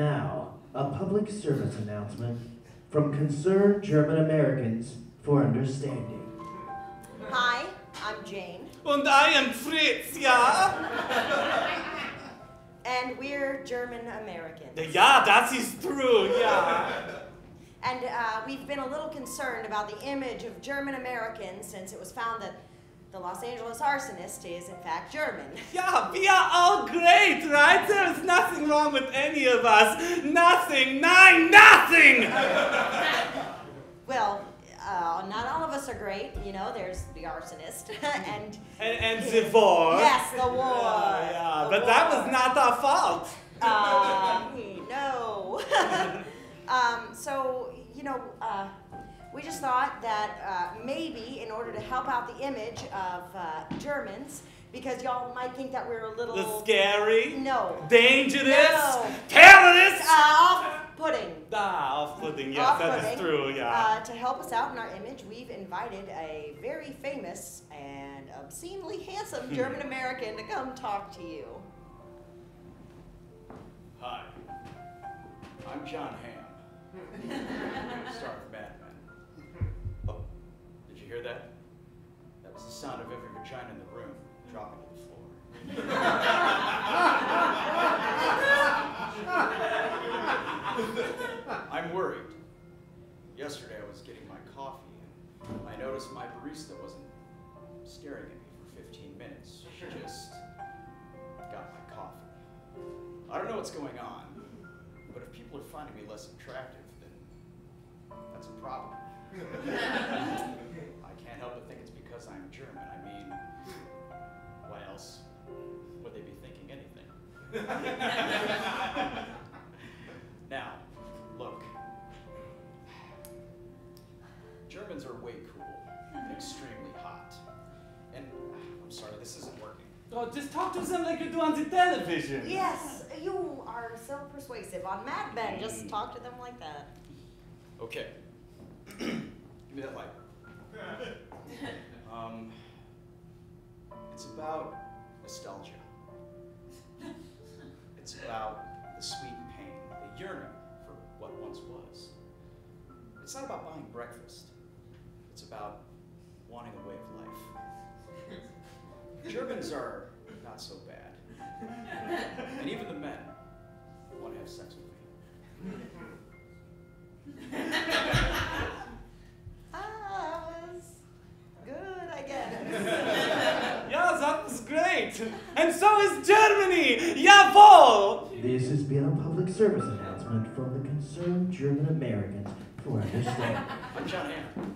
now, a public service announcement from concerned German Americans for understanding. Hi, I'm Jane, Und I am Fritz, yeah? and we're German Americans. Yeah, that is ist true, yeah. And uh, we've been a little concerned about the image of German Americans since it was found that the Los Angeles arsonist is, in fact, German. Yeah, we are all great, right? There is nothing wrong with any of us. Nothing, nine, nothing! Well, uh, not all of us are great. You know, there's the arsonist, and And, and the war. yes, the war. Yeah, yeah, The but that was not our fault. Um, no. um, so, you know, uh, we just thought that uh, maybe in order to help out the image of uh, Germans, because y'all might think that we're a little. The scary, No. dangerous, No. terrorists. Uh, off-putting. Ah, off-putting, yes, that is Off-putting. true, yeah. Uh, to help us out in our image, we've invited a very famous and obscenely handsome German American to come talk to you. Hi, I'm Jon Hamm, star hear that? That was the sound of every vagina in the room dropping to the floor. I'm worried. Yesterday I was getting my coffee and I noticed my barista wasn't staring at me for 15 minutes. She just got my coffee. I don't know what's going on, but if people are finding me less attractive, then that's a problem. now, look. Germans are way cool extremely hot. And I'm sorry, this isn't working. Oh, just talk to them like you do on the television. Yes, you are so persuasive on Mad Men. Just talk to them like that. Okay. Give me that light. Um, it's about nostalgia. It's about the sweet pain, the yearning for what once was. It's not about buying breakfast. It's about wanting a way of life. Germans are not so bad. And even the men want to have sex with me. Ah, that was good, I guess. Yeah, that was great. And so is Germany. Jawohl. This has been a public service announcement from the concerned German Americans for understanding. I'm Jon Hamm.